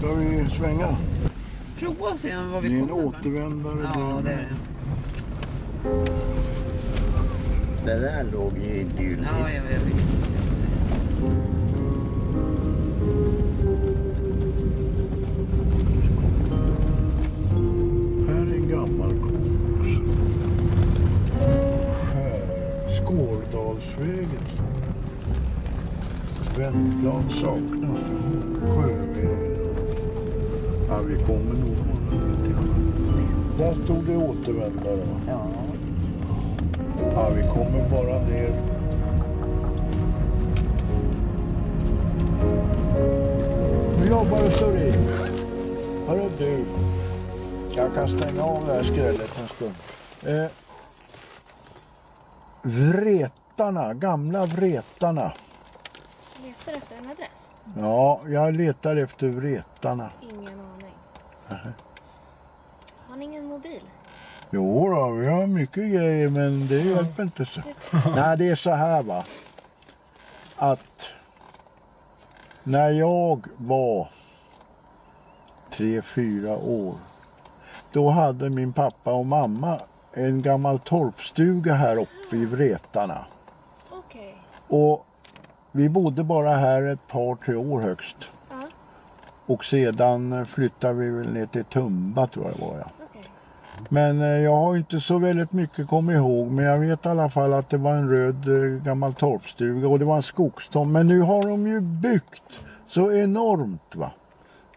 Ska vi svänga? Prova och se vad vi Det är en kommer återvändare. Ja, det är det. Det där låg ju idylliskt. ja, ja visst. Just det. Här är en gammal kurs. Skär. Skårdalsvägen. Vändplan saknas. Sjövägen. Ja, vi kommer nog. Där stod det återvändare. Ja. Ja, vi kommer bara ner. Nu jobbar det det Hörru du. Jag kan stänga av det här skrället en stund. Eh, vretarna, gamla Vretarna. Letar efter en adress? Ja, jag letar efter Vretarna. Har ni ingen mobil? Jo då, vi har mycket grejer men det hjälper inte så. Nej, det är så här va. Att när jag var tre, fyra år. Då hade min pappa och mamma en gammal torpstuga här uppe i Vretarna. Okej. Och vi bodde bara här ett par, tre år högst. Och sedan flyttade vi väl ner till Tumba tror jag det var. Ja. Men eh, jag har inte så väldigt mycket kommit ihåg. Men jag vet i alla fall att det var en röd eh, gammal torpstuga och det var en skogstomt. Men nu har de ju byggt så enormt va.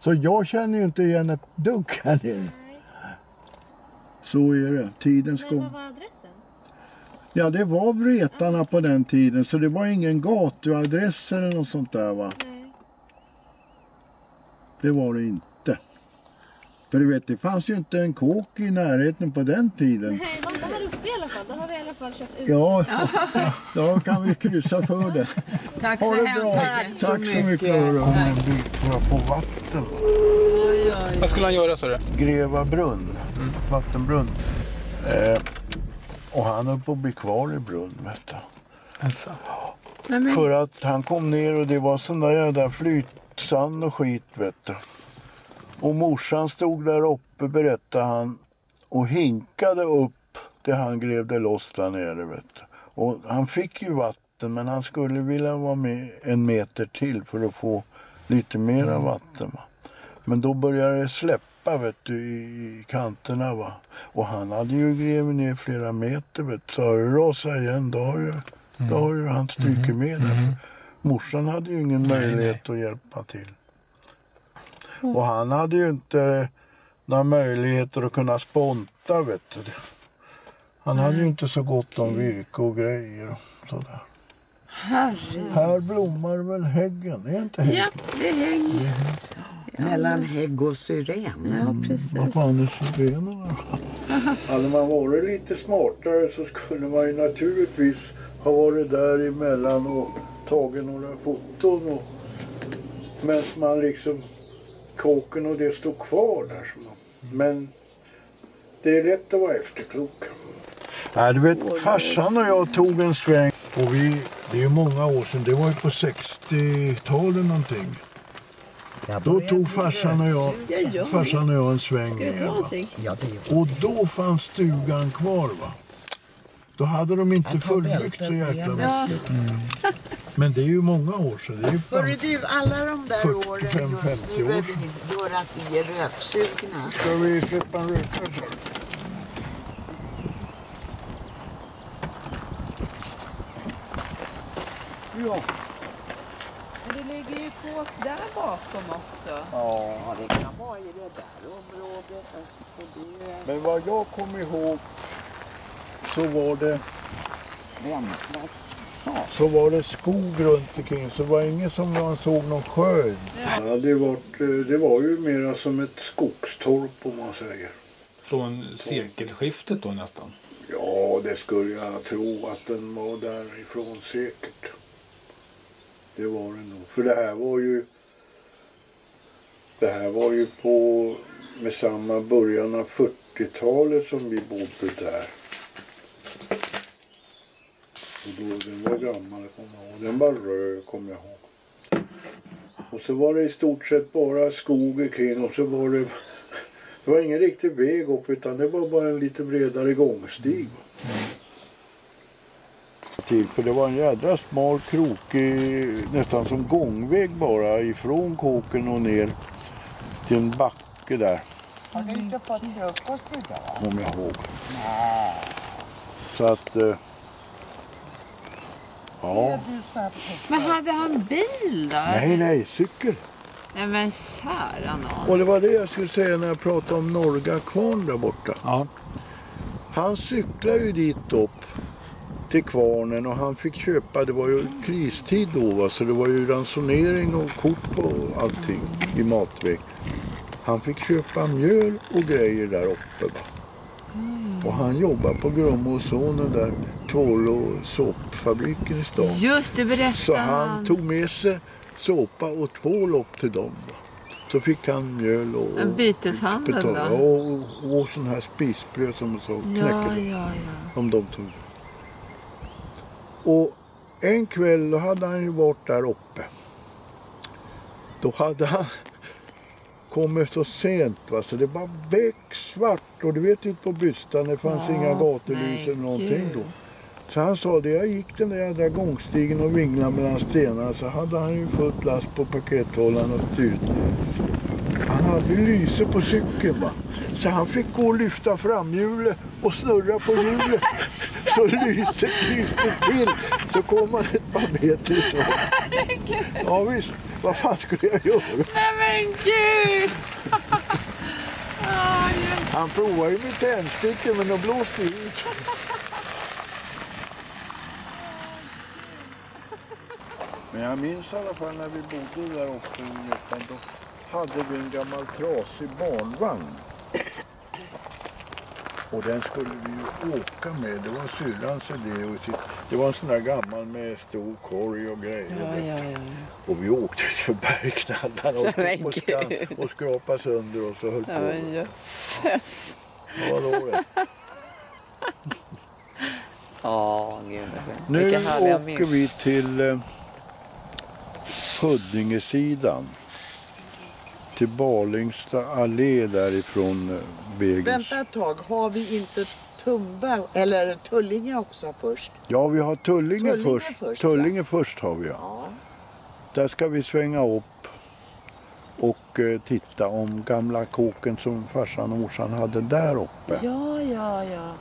Så jag känner ju inte igen ett dugg här nere. Så är det. Tidens Men gång. vad var adressen? Ja det var Vretarna på den tiden så det var ingen gatuadress eller något sånt där va. Nej. Det var det inte. För du vet det fanns ju inte en kåk i närheten på den tiden. Nej, var inte här uppe i alla fall. Då har vi i alla fall köpt ut. Ja, då kan vi kryssa för det. Tack så hemskt mycket. Tack så mycket. Om en bit för att få vatten. Oj, oj. Vad skulle han göra sa du? Greva brunn, vattenbrunn. Eh, och han höll på att bli kvar i brunn. Vet du. Alltså. För att han kom ner och det var sån där jävla flytsand och skit vet du. Och morsan stod där uppe berättade han och hinkade upp det han grävde loss där nere vet du. Och han fick ju vatten men han skulle vilja vara med en meter till för att få lite mera vatten. Va? Men då började det släppa vet du, i kanterna. Va? Och han hade ju grävt ner flera meter. Vet du. Så har det rasat igen då har ju, då har ju han strukit med där. Morsan hade ju ingen möjlighet att hjälpa till. Och han hade ju inte några möjligheter att kunna sponta. Vet du. Han hade ju inte så gott om virke och grejer och sådär. herre. Här blommar väl häggen? Är inte häggen? Ja, det hänger. Mellan hägg och syren. Ja, precis. Vad fan är syrenerna? Hade man varit lite smartare så skulle man ju naturligtvis ha varit där emellan och tagit några foton. Och, medan man liksom, kåken och det stod kvar där. Så man, men det är lätt att vara efterklok. Nej, du vet farsan och jag tog en sväng och vi, det är ju många år sedan, det var ju på 60-talet någonting. Då tog farsan och jag, Ja, ja. farsan och jag en sväng? Ja, Och då fanns stugan kvar va. Då hade de inte fullbyggt så jäkla Ja. mycket. Men det är ju många år sedan. Det är Hörru du, alla de där 45, åren just 50 nu år gör att vi är röksugna. Ska vi släppa en rökare? Ja. Men det ligger ju kåk där bakom också. Ja, det kan vara i det där området också. Det är Men vad jag kommer ihåg så var det, så var det skog runt omkring. Så det var ingen som man såg någon sjö. Ja, det, var, det var ju mera som ett skogstorp om man säger. Från sekelskiftet då nästan. Ja, det skulle jag tro att den var därifrån säkert. Det var det nog. För det här var ju det här var ju på med samma början av 40-talet som vi bodde där. Och då, den var gammal, kommer jag ihåg. Den var röd, kommer jag ihåg. Och så var det i stort sett bara skog kring och så var det det var ingen riktig väg upp utan det var bara en lite bredare gångstig. Till, för det var en jädra smal krokig, nästan som gångväg bara ifrån kåken och ner till en backe där. Har du inte fått frukost idag? om jag ihåg. Så att... Ja. Men hade han bil då? Nej, nej, cykel. Nej men kära nån. Och det var det jag skulle säga när jag pratade om Norga kvarn där borta. Ja. Han cyklade ju dit upp till kvarnen och han fick köpa, det var ju kristid då va, så det var ju ransonering och kort på allting i matväg. Han fick köpa mjöl och grejer där uppe va. Och han jobbar på Sonen där, tvål och såpfabriken i stan. Just det berättade Så han tog med sig såpa och tvål upp till dem. Så fick han mjöl och... En byteshandel då? Och, och, och sån här spisbröd som så Ja, knäckebröd. ja, ja. Om de tog. Och en kväll då hade han ju varit där uppe. Då hade han kommit så sent va, så det var becksvart och du vet ute på Bystan det fanns Ja, inga gatulys nej, eller någonting då. Så han sa det, jag gick den där jädra gångstigen och vinglade mellan stenarna så hade han ju fullt last på pakethållaren och styrt. Han hade ju lyse på cykeln va. Så han fick gå och lyfta framhjulet och snurra på hjulet. Så lyset lyste till. Så kom han ett par meter ifrån. Ja visst, vad fan skulle jag göra? Men gud! Han provade ju med tändstickor men de blåste ut. Men jag minns i alla fall när vi bodde där uppe i Götland. Då hade vi en gammal trasig barnvagn. Och den skulle vi ju åka med. Det var syrrans idé. och sitt- Det var en sån där gammal med stor korg och grejer. Ja, ja, ja. Och vi åkte för bergknallarna och, och, och skrapade sönder och så höll Ja på. jösses. Ja, då det. Ja, gud. Nu åker minnen. vi till eh, Huddingesidan. Till Balingsta allé därifrån eh, vägens... Vänta ett tag, har vi inte Tumba eller Tullinge också först? Ja, vi har Tullinge, Tullinge först. först, Tullinge först har vi ja. Ja. Där ska vi svänga upp och eh, titta om gamla kåken som farsan och morsan hade där uppe. Ja, ja, ja.